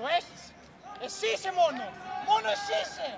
Το έχεις. Εσύ είσαι μόνο. Μόνο εσύ είσαι.